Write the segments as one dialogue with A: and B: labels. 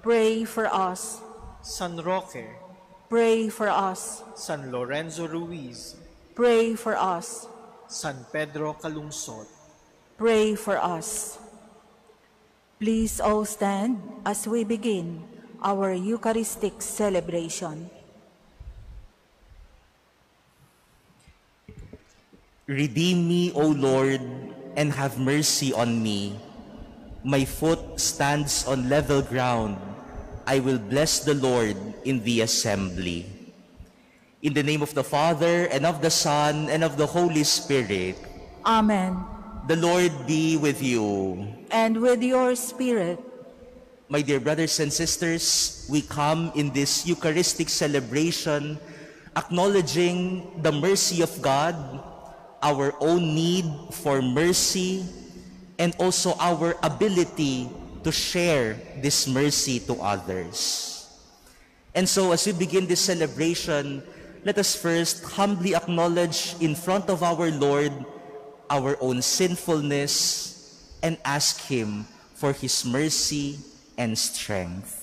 A: Pray for us.
B: San Roque.
A: Pray for us.
B: San Lorenzo Ruiz.
A: Pray for us.
B: San Pedro Calungsod.
A: Pray for us. Please all stand as we begin our Eucharistic celebration.
C: Redeem me, O Lord, and have mercy on me. My foot stands on level ground. I will bless the Lord in the assembly. In the name of the Father, and of the Son, and of the Holy Spirit,
A: Amen.
C: the Lord be with you.
A: And with your spirit,
C: My dear brothers and sisters, we come in this Eucharistic celebration acknowledging the mercy of God, our own need for mercy, and also our ability to share this mercy to others. And so as we begin this celebration, let us first humbly acknowledge in front of our Lord our own sinfulness and ask Him for His mercy and strength.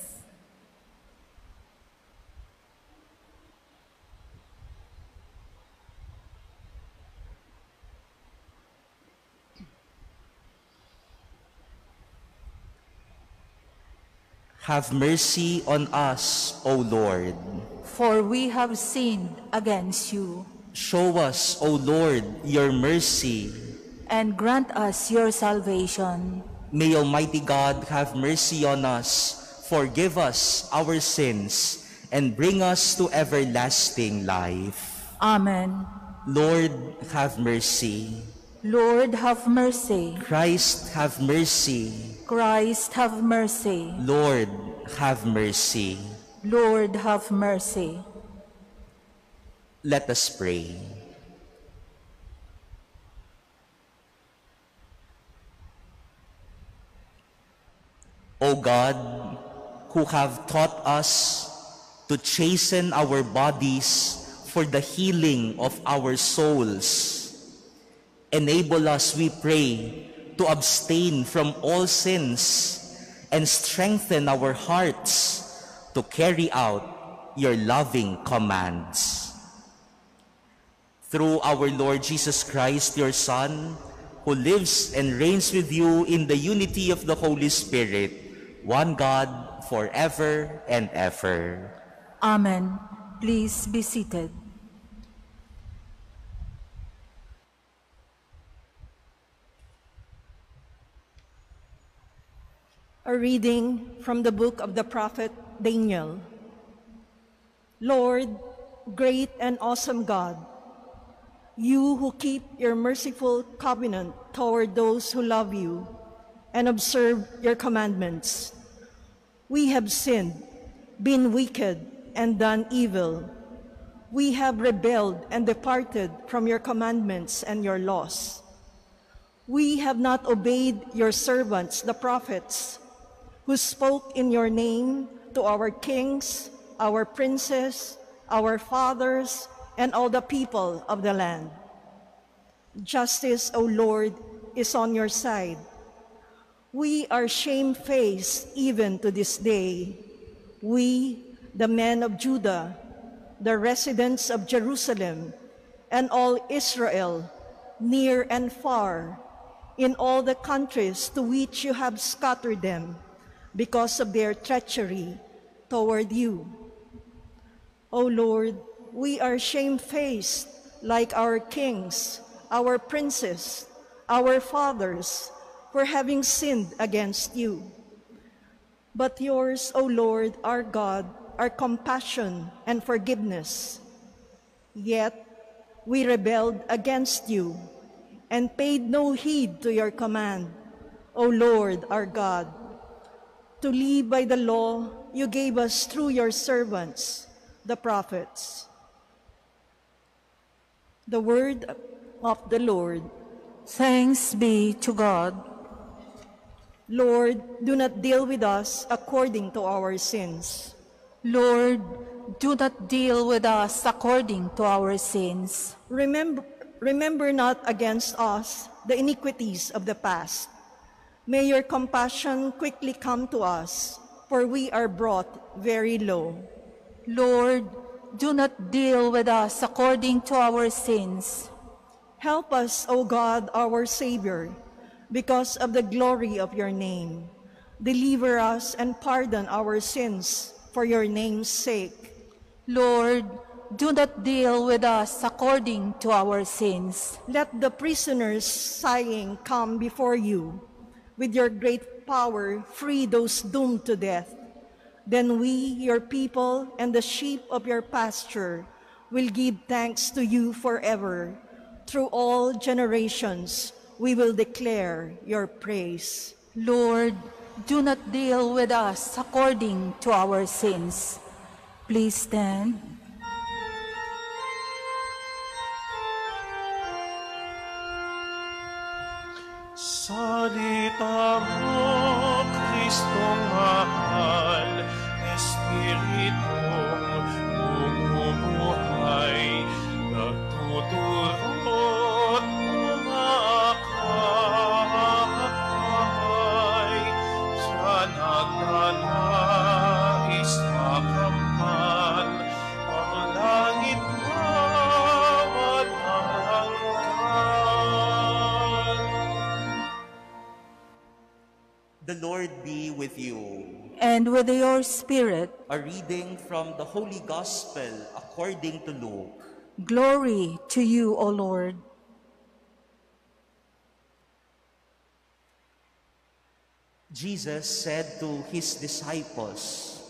C: Have mercy on us, O Lord.
A: for we have sinned against you,
C: Show us, O Lord, your mercy.
A: and grant us your salvation.
C: May Almighty God have mercy on us, forgive us our sins, and bring us to everlasting life.
A: Amen.
C: Lord, have mercy.
A: Lord, have mercy.
C: Christ, have mercy.
A: Christ, have mercy.
C: Lord, have mercy.
A: Lord, have mercy.
C: Let us pray. O God, who have taught us to chasten our bodies for the healing of our souls, enable us, we pray, to abstain from all sins and strengthen our hearts to carry out your loving commands. Through our Lord Jesus Christ, your Son, who lives and reigns with you in the unity of the Holy Spirit, one God, forever and ever.
A: Amen. Please be seated.
D: A reading from the book of the prophet Daniel. Lord, great and awesome God, you who keep your merciful covenant toward those who love you and observe your commandments. We have sinned, been wicked, and done evil. We have rebelled and departed from your commandments and your laws. We have not obeyed your servants, the prophets, who spoke in your name to our kings, our princes, our fathers, and all the people of the land. Justice, O Lord, is on your side. We are shamefaced even to this day. We, the men of Judah, the residents of Jerusalem, and all Israel, near and far, in all the countries to which you have scattered them, because of their treachery toward you. O Lord, we are shamefaced like our kings, our princes, our fathers, for having sinned against you. But yours, O Lord, our God, are compassion and forgiveness. Yet we rebelled against you and paid no heed to your command, O Lord, our God, to live by the law you gave us through your servants, the prophets. The word of the Lord.
A: Thanks be to God.
D: Lord, do not deal with us according to our sins.
A: Lord, do not deal with us according to our sins.
D: Remember, remember not against us the iniquities of the past. May your compassion quickly come to us, for we are brought very low.
A: Lord, do not deal with us according to our sins.
D: Help us, O God, our Savior, because of the glory of your name. Deliver us and pardon our sins for your name's sake.
A: Lord, do not deal with us according to our sins.
D: Let the prisoners sighing come before you. With your great power, free those doomed to death. Then we, your people, and the sheep of your pasture, will give thanks to you forever. Through all generations, we will declare your praise.
A: Lord, do not deal with us according to our sins. Please stand.
E: Salita mo, Kristong mahal, Espiritong bumubuhay, nagtuturot
A: And with your spirit,
C: A reading from the Holy Gospel according to Luke.
A: glory to you, O Lord.
C: Jesus said to his disciples,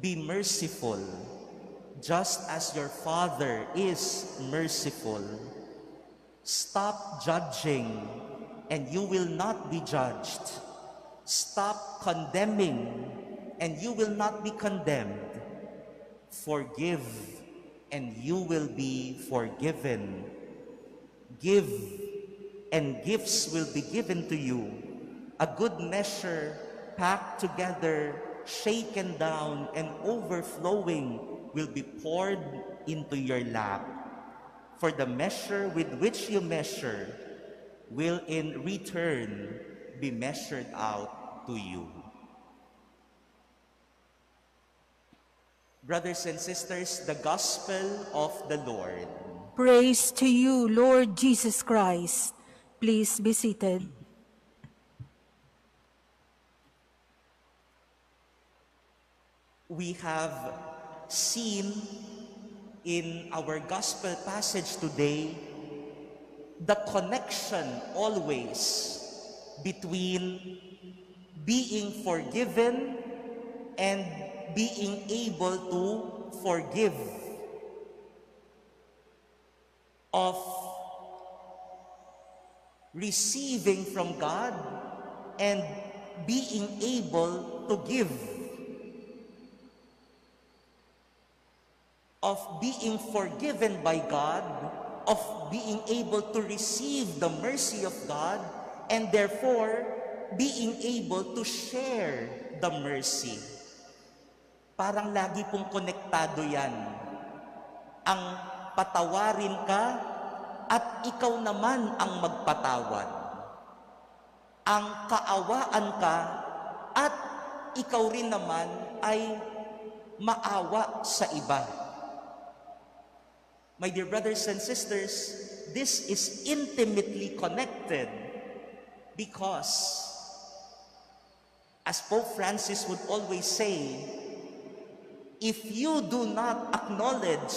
C: Be merciful, just as your Father is merciful. Stop judging, and you will not be judged. Stop condemning, and you will not be condemned. Forgive, and you will be forgiven. Give, and gifts will be given to you. A good measure, packed together, shaken down, and overflowing will be poured into your lap. For the measure with which you measure will in return be measured out to you. Brothers and sisters, the gospel of the Lord.
A: Praise to you, Lord Jesus Christ. Please be seated.
C: we have seen in our gospel passage today the connection always between being forgiven and being able to forgive of receiving from God and being able to give of being forgiven by God, of being able to receive the mercy of God, and therefore being able to share the mercy. Parang lagi pong konektado yan. Ang patawarin ka at ikaw naman ang magpatawad. Ang kaawaan ka at ikaw rin naman ay maawa sa iba. My dear brothers and sisters, this is intimately connected because, as Pope Francis would always say, if you do not acknowledge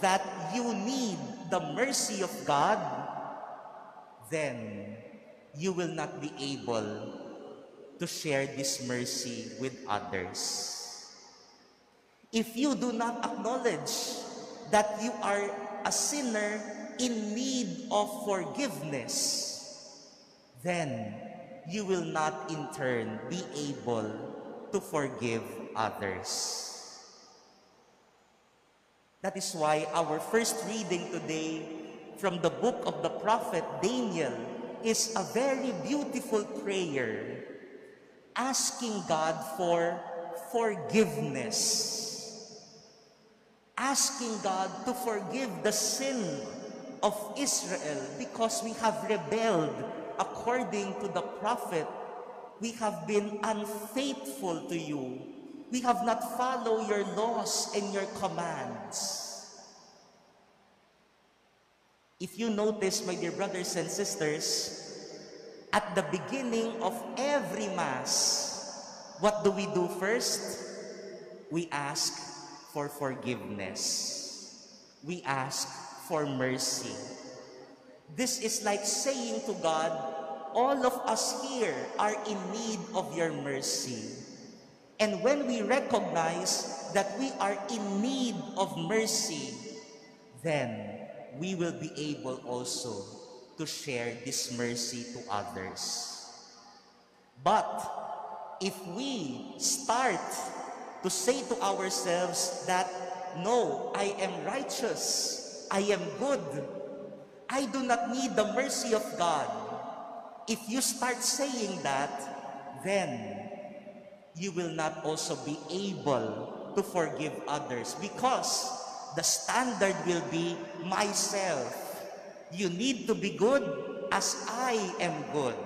C: that you need the mercy of God, then you will not be able to share this mercy with others. If you do not acknowledge that you are a sinner in need of forgiveness, then you will not in turn be able to forgive others. That is why our first reading today from the book of the prophet Daniel is a very beautiful prayer asking God for forgiveness asking God to forgive the sin of Israel because we have rebelled according to the prophet. We have been unfaithful to you. We have not followed your laws and your commands. If you notice, my dear brothers and sisters, at the beginning of every Mass, what do we do first? We ask for forgiveness. We ask for mercy. This is like saying to God, all of us here are in need of your mercy. And when we recognize that we are in need of mercy, then we will be able also to share this mercy to others. But if we start to say to ourselves that, no, I am righteous, I am good, I do not need the mercy of God. If you start saying that, then you will not also be able to forgive others because the standard will be myself. You need to be good as I am good.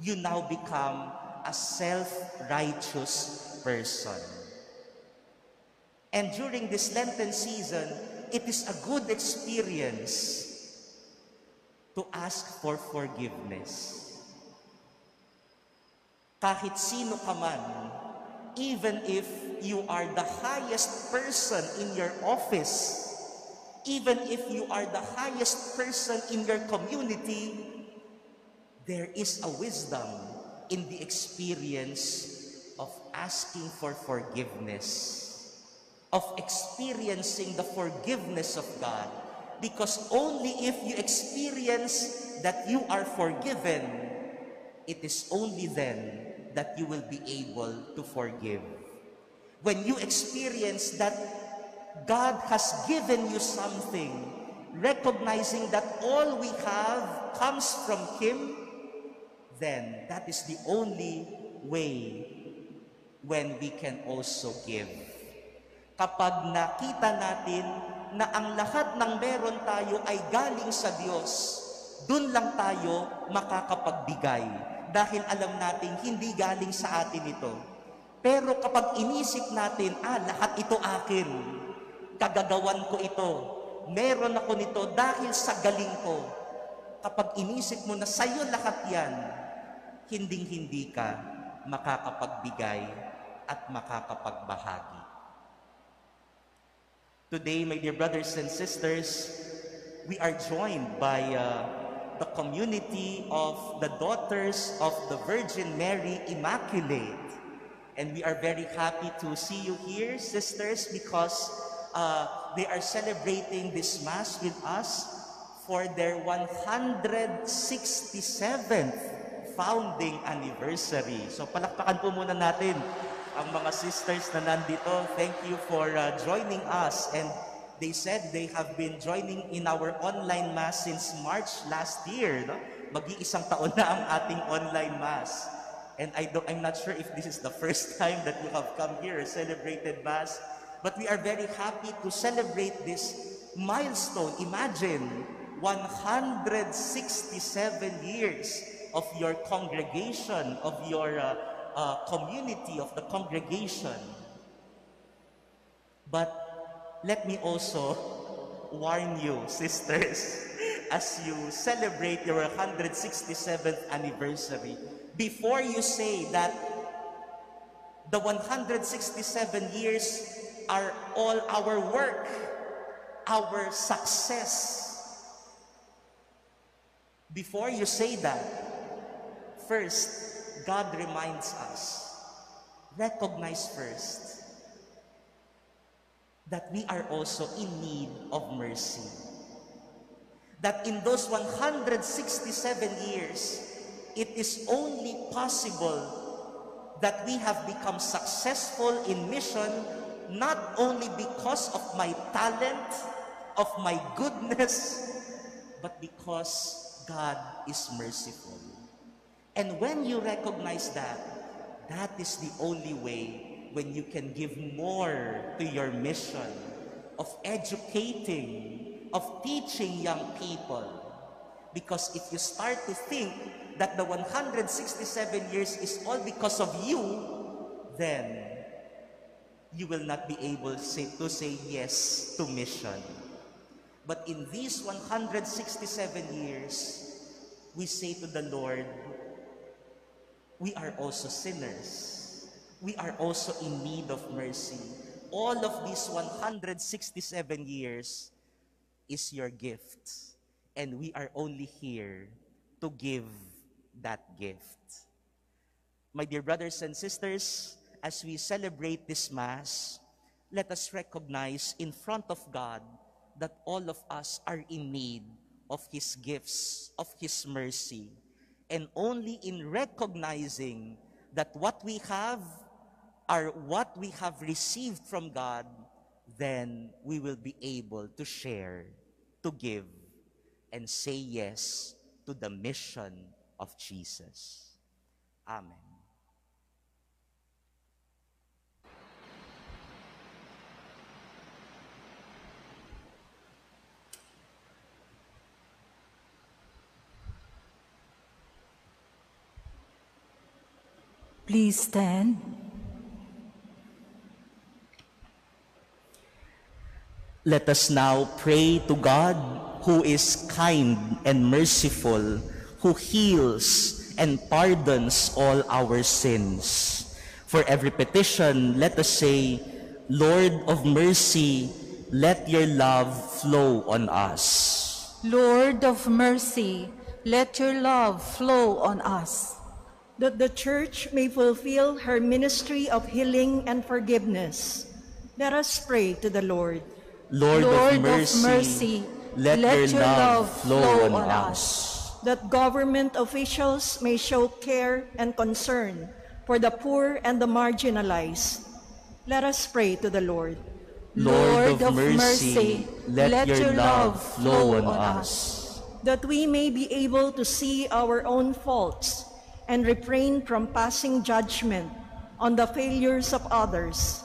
C: You now become a self-righteous person. And during this Lenten season, it is a good experience to ask for forgiveness. Kahit sino ka man, even if you are the highest person in your office, even if you are the highest person in your community, there is a wisdom in the experience of asking for forgiveness, of experiencing the forgiveness of God. Because only if you experience that you are forgiven, it is only then that you will be able to forgive. When you experience that God has given you something, recognizing that all we have comes from Him, then that is the only way when we can also give. Kapag nakita natin na ang lahat ng meron tayo ay galing sa Diyos, dun lang tayo makakapagbigay dahil alam natin hindi galing sa atin ito. Pero kapag inisip natin, ah, lahat ito akin, kagagawan ko ito, meron ako nito dahil sa galing ko. Kapag inisip mo na sa'yo lahat yan, hinding-hindi ka makakapagbigay at makakapagbahagi. Today, my dear brothers and sisters, we are joined by uh, the community of the daughters of the Virgin Mary Immaculate. And we are very happy to see you here, sisters, because uh, they are celebrating this Mass with us for their 167th founding anniversary. So palakpakan po muna natin ang mga sisters na nandito. Thank you for uh, joining us. And they said they have been joining in our online Mass since March last year. No? Mag-iisang taon na ang ating online Mass. And I don't, I'm not sure if this is the first time that you have come here, celebrated Mass. But we are very happy to celebrate this milestone. Imagine, 167 years of your congregation, of your uh, uh, community, of the congregation. But let me also warn you, sisters, as you celebrate your 167th anniversary, before you say that the 167 years are all our work, our success. Before you say that, first, God reminds us, recognize first that we are also in need of mercy. That in those 167 years, it is only possible that we have become successful in mission not only because of my talent, of my goodness, but because God is merciful. And when you recognize that, that is the only way when you can give more to your mission of educating, of teaching young people. Because if you start to think that the 167 years is all because of you, then you will not be able say, to say yes to mission. But in these 167 years, we say to the Lord, we are also sinners. We are also in need of mercy. All of these 167 years is your gift. And we are only here to give that gift. My dear brothers and sisters, as we celebrate this Mass, let us recognize in front of God that all of us are in need of His gifts, of His mercy. And only in recognizing that what we have are what we have received from God, then we will be able to share, to give, and say yes to the mission of Jesus. Amen.
A: Please stand.
C: Let us now pray to God who is kind and merciful, who heals and pardons all our sins. For every petition, let us say, Lord of mercy, let your love flow on us.
A: Lord of mercy, let your love flow on us.
D: That the church may fulfill her ministry of healing and forgiveness. Let us pray to the Lord.
C: Lord,
A: Lord
C: of, mercy,
A: of mercy,
C: let, your, love, flow, on, us.
D: That government officials may show care and concern for the poor and the marginalized. Let us pray to the Lord.
C: Lord, of, mercy, let, your, love flow on us.
D: That we may be able to see our own faults and refrain from passing judgment on the failures of others.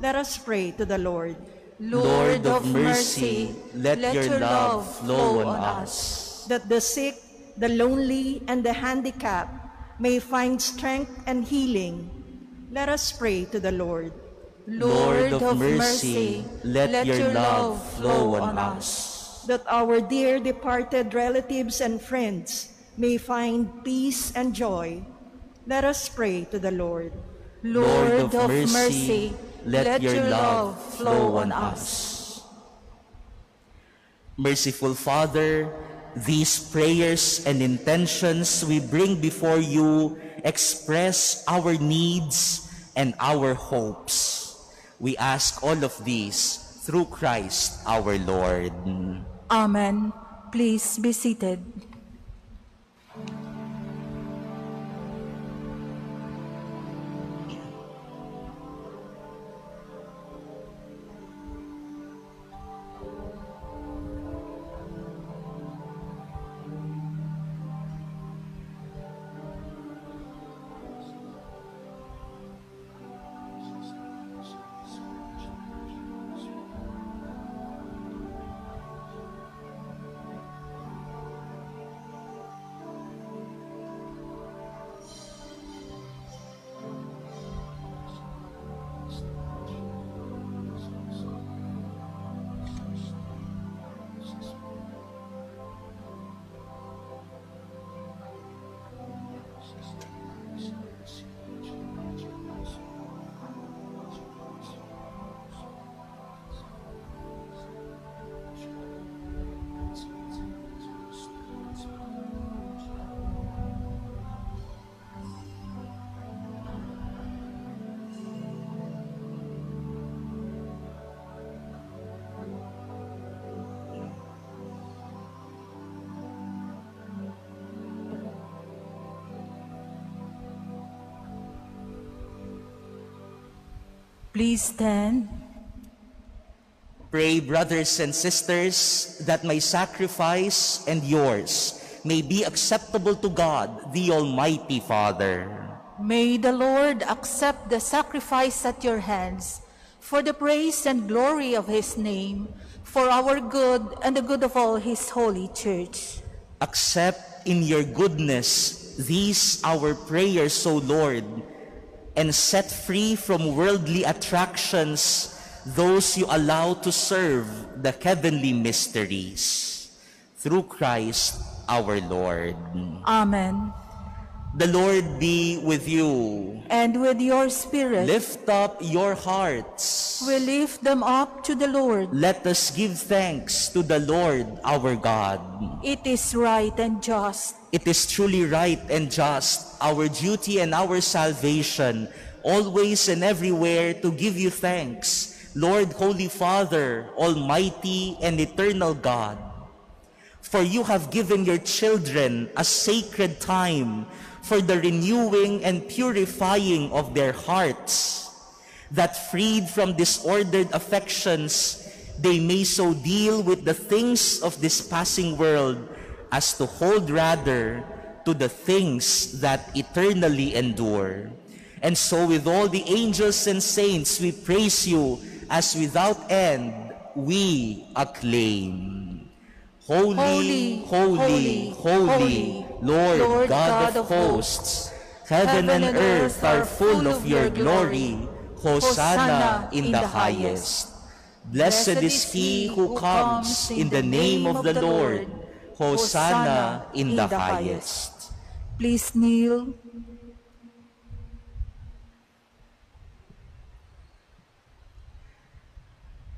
D: Let us pray to the Lord.
A: Lord of mercy, let your love flow on us.
D: that the sick, the lonely, and the handicapped may find strength and healing. Let us pray to the Lord.
A: Lord of mercy, let your love flow on us.
D: that our dear departed relatives and friends may find peace and joy, let us pray to the Lord.
A: Lord of mercy, let your love flow on us.
C: Merciful Father, these prayers and intentions we bring before you express our needs and our hopes. We ask all of these through Christ our Lord.
A: Amen. Please be seated. Please stand.
C: Pray, brothers and sisters, that my sacrifice and yours may be acceptable to God, the Almighty Father.
A: May the Lord accept the sacrifice at your hands for the praise and glory of his name, for our good and the good of all his holy church.
C: Accept in your goodness these our prayers, O Lord, and set free from worldly attractions those you allow to serve the heavenly mysteries. Through Christ our Lord.
A: Amen.
C: The Lord be with you.
A: And with your spirit,
C: Lift up your hearts.
A: we lift them up to the Lord.
C: Let us give thanks to the Lord our God.
A: It is right and just,
C: It is truly right and just, our duty and our salvation, always and everywhere to give you thanks, Lord, Holy Father, Almighty and Eternal God. For you have given your children a sacred time for the renewing and purifying of their hearts, that freed from disordered affections, they may so deal with the things of this passing world as to hold rather to the things that eternally endure. And so with all the angels and saints, we praise you as without end we acclaim. Holy,
A: Holy,
C: holy, Lord, God, of hosts, heaven and earth are full of your glory. Hosanna in the highest. Blessed is he who comes in the name of the Lord. Hosanna in the highest.
A: Please kneel.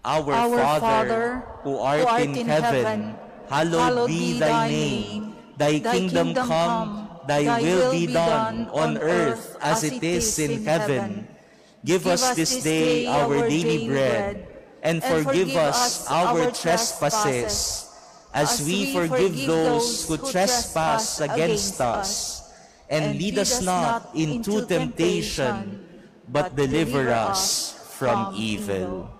C: Our,
A: Our
C: Father,
A: Father,
C: who art, in, heaven, hallowed be thy name. Thy kingdom come, thy will be done on earth as it is in heaven. Give us this day our daily bread, and forgive us our trespasses, as we forgive those who trespass against us. And lead us not into temptation, but deliver us from evil.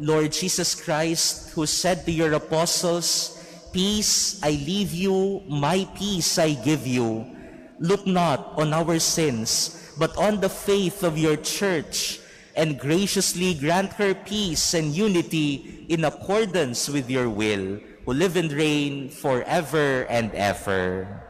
C: Lord Jesus Christ, who said to your apostles, Peace I leave you, my peace I give you. Look not on our sins, but on the faith of your church, and graciously grant her peace and unity in accordance with your will, who live and reign forever and ever.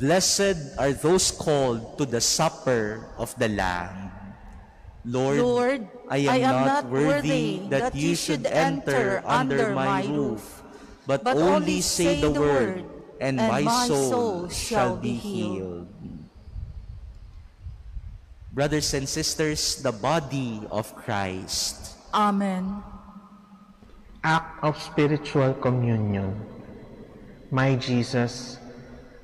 C: Blessed are those called to the supper of the Lamb. Lord,
E: Lord,
C: I am, not, worthy that you should enter under my roof, but, only say the word, and my soul shall be healed. Brothers and sisters, the body of Christ.
E: Amen.
F: act of spiritual communion. My Jesus,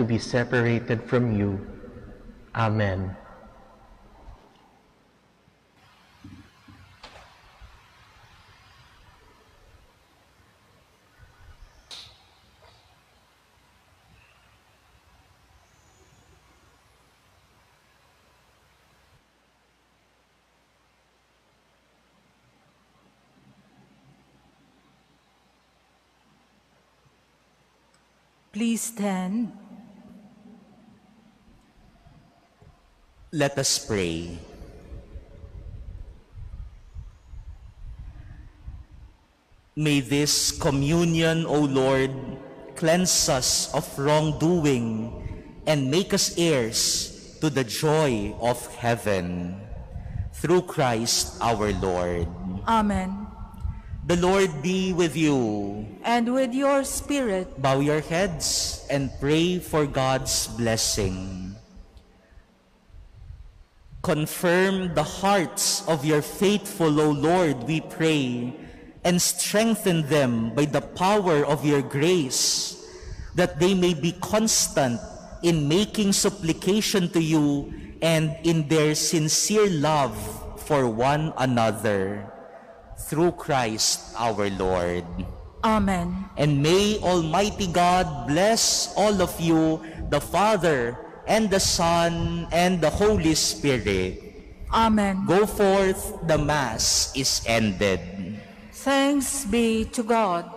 F: to be separated from you. Amen.
E: Please stand.
C: Let us pray. May this communion, O Lord, cleanse us of wrongdoing and make us heirs to the joy of heaven. Through Christ our Lord.
E: Amen.
C: The Lord be with you.
E: And with your spirit,
C: Bow your heads and pray for God's blessing. Confirm the hearts of your faithful, O Lord, we pray, and strengthen them by the power of your grace, that they may be constant in making supplication to you and in their sincere love for one another. Through Christ our Lord.
E: Amen.
C: And may Almighty God bless all of you, the Father, and the Son, and the Holy Spirit.
E: Amen.
C: Go forth, the Mass is ended.
E: Thanks be to God.